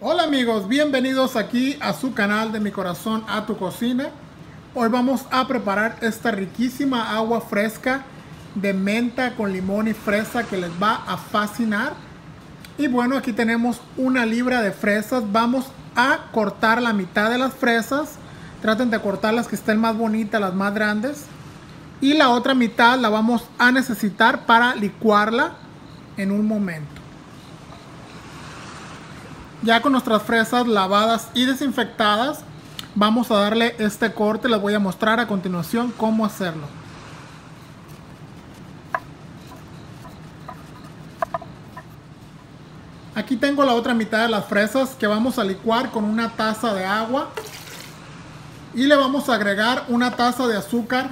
Hola amigos, bienvenidos aquí a su canal de mi corazón a tu cocina. Hoy vamos a preparar esta riquísima agua fresca de menta con limón y fresa que les va a fascinar. Y bueno, aquí tenemos una libra de fresas. Vamos a cortar la mitad de las fresas. Traten de cortar las que estén más bonitas, las más grandes. Y la otra mitad la vamos a necesitar para licuarla en un momento. Ya con nuestras fresas lavadas y desinfectadas, vamos a darle este corte. Les voy a mostrar a continuación cómo hacerlo. Aquí tengo la otra mitad de las fresas que vamos a licuar con una taza de agua. Y le vamos a agregar una taza de azúcar,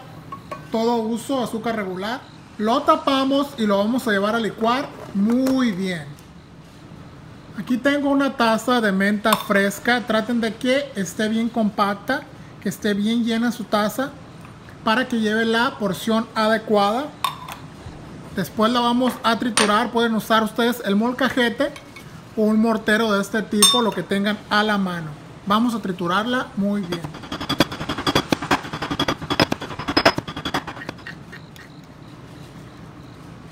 todo uso, azúcar regular. Lo tapamos y lo vamos a llevar a licuar muy bien. Aquí tengo una taza de menta fresca. Traten de que esté bien compacta, que esté bien llena su taza para que lleve la porción adecuada. Después la vamos a triturar. Pueden usar ustedes el molcajete o un mortero de este tipo, lo que tengan a la mano. Vamos a triturarla muy bien.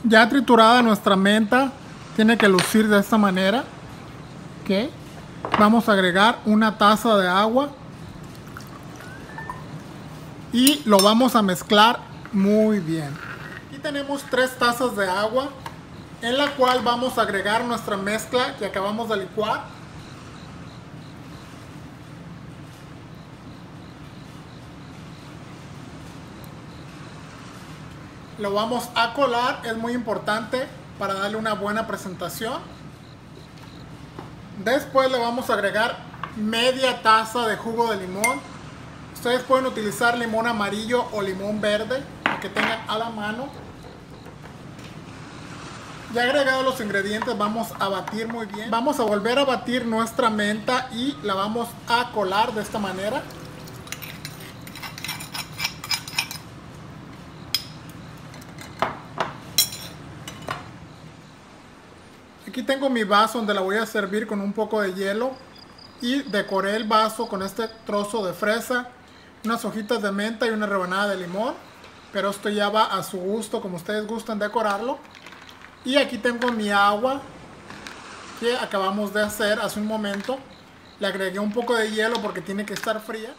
Ya triturada nuestra menta, tiene que lucir de esta manera. Vamos a agregar una taza de agua y lo vamos a mezclar muy bien. Aquí tenemos tres tazas de agua en la cual vamos a agregar nuestra mezcla que acabamos de licuar. Lo vamos a colar, es muy importante para darle una buena presentación. Después le vamos a agregar media taza de jugo de limón. Ustedes pueden utilizar limón amarillo o limón verde, que tengan a la mano. Ya agregados los ingredientes, vamos a batir muy bien. Vamos a volver a batir nuestra menta y la vamos a colar de esta manera. Aquí tengo mi vaso donde la voy a servir con un poco de hielo y decoré el vaso con este trozo de fresa, unas hojitas de menta y una rebanada de limón, pero esto ya va a su gusto como ustedes gustan decorarlo. Y aquí tengo mi agua que acabamos de hacer hace un momento. Le agregué un poco de hielo porque tiene que estar fría.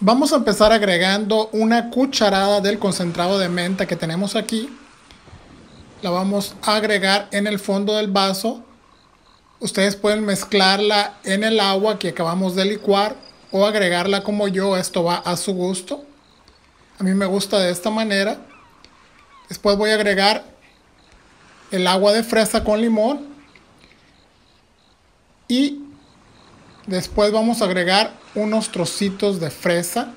Vamos a empezar agregando una cucharada del concentrado de menta que tenemos aquí la vamos a agregar en el fondo del vaso. Ustedes pueden mezclarla en el agua que acabamos de licuar o agregarla como yo, esto va a su gusto. A mí me gusta de esta manera. Después voy a agregar el agua de fresa con limón. Y después vamos a agregar unos trocitos de fresa.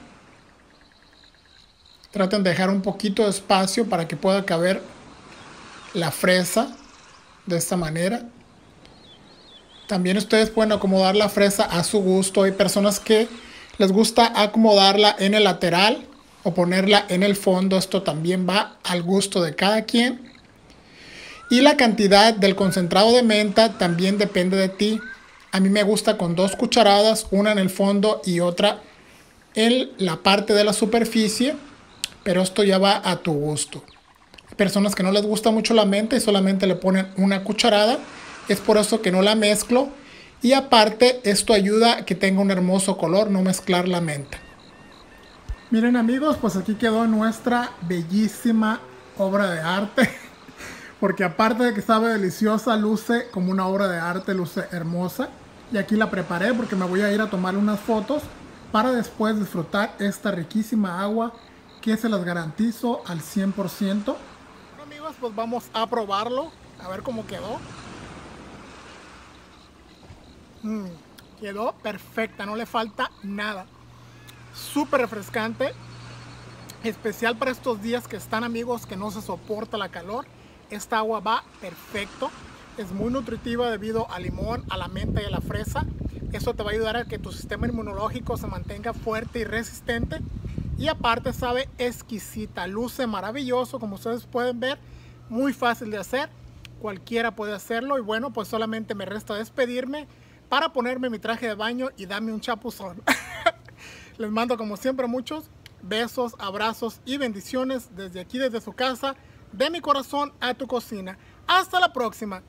Traten de dejar un poquito de espacio para que pueda caber la fresa de esta manera. También ustedes pueden acomodar la fresa a su gusto. Hay personas que les gusta acomodarla en el lateral o ponerla en el fondo. Esto también va al gusto de cada quien. Y la cantidad del concentrado de menta también depende de ti. A mí me gusta con dos cucharadas, una en el fondo y otra en la parte de la superficie. Pero esto ya va a tu gusto personas que no les gusta mucho la menta y solamente le ponen una cucharada. Es por eso que no la mezclo. Y aparte, esto ayuda a que tenga un hermoso color, no mezclar la menta. Miren amigos, pues aquí quedó nuestra bellísima obra de arte. Porque aparte de que sabe deliciosa, luce como una obra de arte, luce hermosa. Y aquí la preparé porque me voy a ir a tomar unas fotos para después disfrutar esta riquísima agua que se las garantizo al 100% pues vamos a probarlo. A ver cómo quedó. Mm, quedó perfecta, no le falta nada. Súper refrescante. Especial para estos días que están amigos que no se soporta la calor. Esta agua va perfecto. Es muy nutritiva debido al limón, a la menta y a la fresa. Eso te va a ayudar a que tu sistema inmunológico se mantenga fuerte y resistente. Y aparte sabe exquisita, luce maravilloso como ustedes pueden ver muy fácil de hacer. cualquiera puede hacerlo y bueno, pues solamente me resta despedirme para ponerme mi traje de baño y darme un chapuzón. Les mando como siempre muchos besos, abrazos y bendiciones desde aquí, desde su casa, de mi corazón a tu cocina. Hasta la próxima.